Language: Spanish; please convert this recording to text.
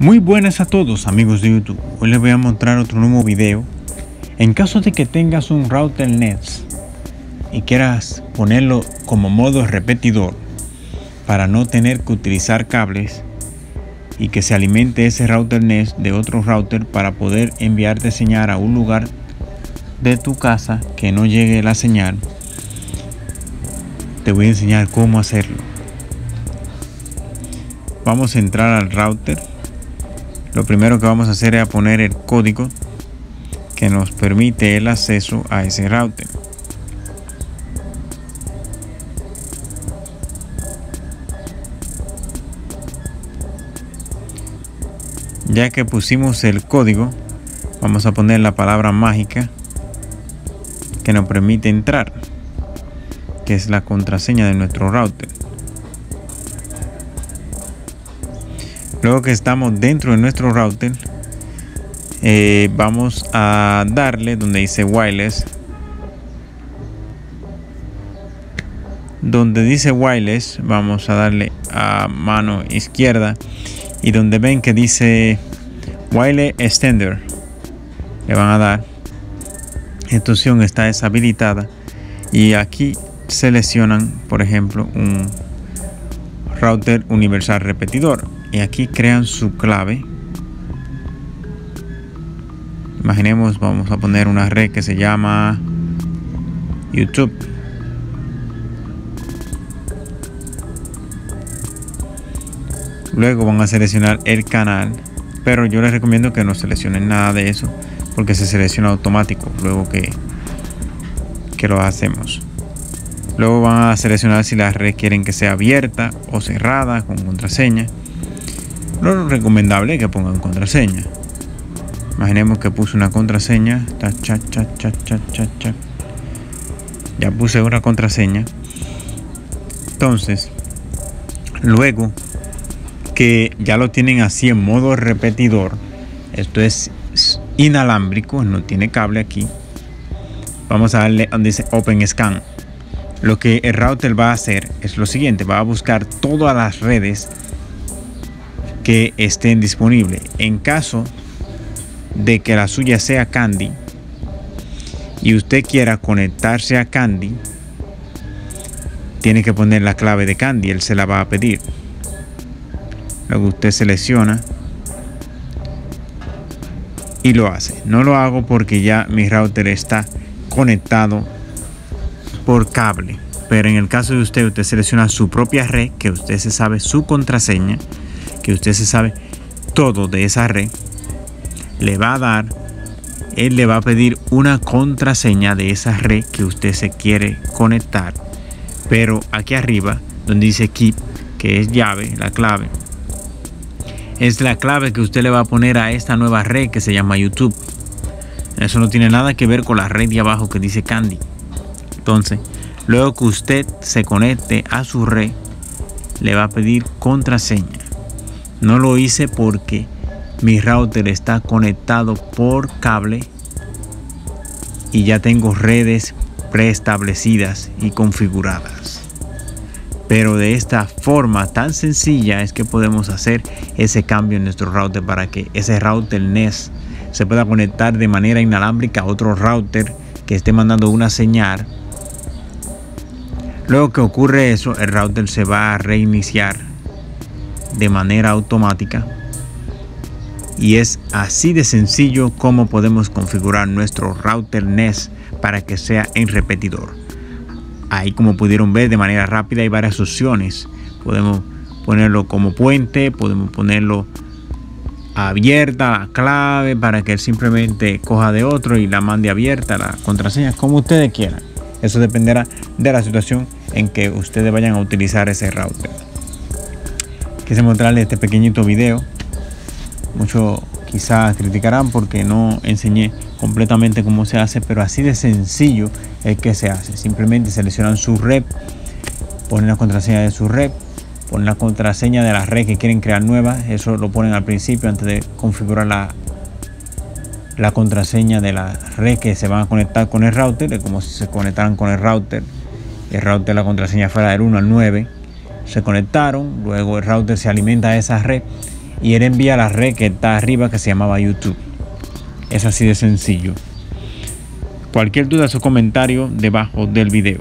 Muy buenas a todos amigos de YouTube. Hoy les voy a mostrar otro nuevo video. En caso de que tengas un router NES y quieras ponerlo como modo repetidor para no tener que utilizar cables y que se alimente ese router NES de otro router para poder enviarte señal a un lugar de tu casa que no llegue la señal, te voy a enseñar cómo hacerlo. Vamos a entrar al router lo primero que vamos a hacer es poner el código que nos permite el acceso a ese router. Ya que pusimos el código, vamos a poner la palabra mágica que nos permite entrar, que es la contraseña de nuestro router. Luego que estamos dentro de nuestro router, eh, vamos a darle donde dice wireless. Donde dice wireless, vamos a darle a mano izquierda. Y donde ven que dice wireless extender, le van a dar. Esta opción está deshabilitada. Y aquí seleccionan, por ejemplo, un router universal repetidor y aquí crean su clave. Imaginemos vamos a poner una red que se llama YouTube. Luego van a seleccionar el canal pero yo les recomiendo que no seleccionen nada de eso porque se selecciona automático luego que, que lo hacemos. Luego van a seleccionar si la red quieren que sea abierta o cerrada con contraseña lo recomendable que pongan contraseña. Imaginemos que puse una contraseña. Ya puse una contraseña. Entonces, luego que ya lo tienen así en modo repetidor, esto es inalámbrico, no tiene cable aquí. Vamos a darle donde dice Open Scan. Lo que el router va a hacer es lo siguiente, va a buscar todas las redes que estén disponibles. En caso de que la suya sea Candy y usted quiera conectarse a Candy, tiene que poner la clave de Candy, él se la va a pedir. Luego usted selecciona y lo hace. No lo hago porque ya mi router está conectado por cable. Pero en el caso de usted, usted selecciona su propia red, que usted se sabe su contraseña que usted se sabe todo de esa red, le va a dar, él le va a pedir una contraseña de esa red que usted se quiere conectar. Pero aquí arriba, donde dice keep, que es llave, la clave, es la clave que usted le va a poner a esta nueva red que se llama YouTube. Eso no tiene nada que ver con la red de abajo que dice Candy. Entonces, luego que usted se conecte a su red, le va a pedir contraseña. No lo hice porque mi router está conectado por cable y ya tengo redes preestablecidas y configuradas. Pero de esta forma tan sencilla es que podemos hacer ese cambio en nuestro router para que ese router NES se pueda conectar de manera inalámbrica a otro router que esté mandando una señal. Luego que ocurre eso, el router se va a reiniciar de manera automática. Y es así de sencillo como podemos configurar nuestro router NES para que sea en repetidor. Ahí como pudieron ver de manera rápida hay varias opciones. Podemos ponerlo como puente, podemos ponerlo abierta la clave para que él simplemente coja de otro y la mande abierta la contraseña como ustedes quieran. Eso dependerá de la situación en que ustedes vayan a utilizar ese router quise mostrarles este pequeñito video. Muchos quizás criticarán porque no enseñé completamente cómo se hace, pero así de sencillo es que se hace. Simplemente seleccionan su red, ponen la contraseña de su red, ponen la contraseña de la red que quieren crear nueva. Eso lo ponen al principio antes de configurar la, la contraseña de la red que se van a conectar con el router. Es como si se conectaran con el router. El router la contraseña fuera del 1 al 9 se conectaron, luego el router se alimenta a esa red y él envía la red que está arriba que se llamaba YouTube. Es así de sencillo. Cualquier duda, su comentario debajo del video.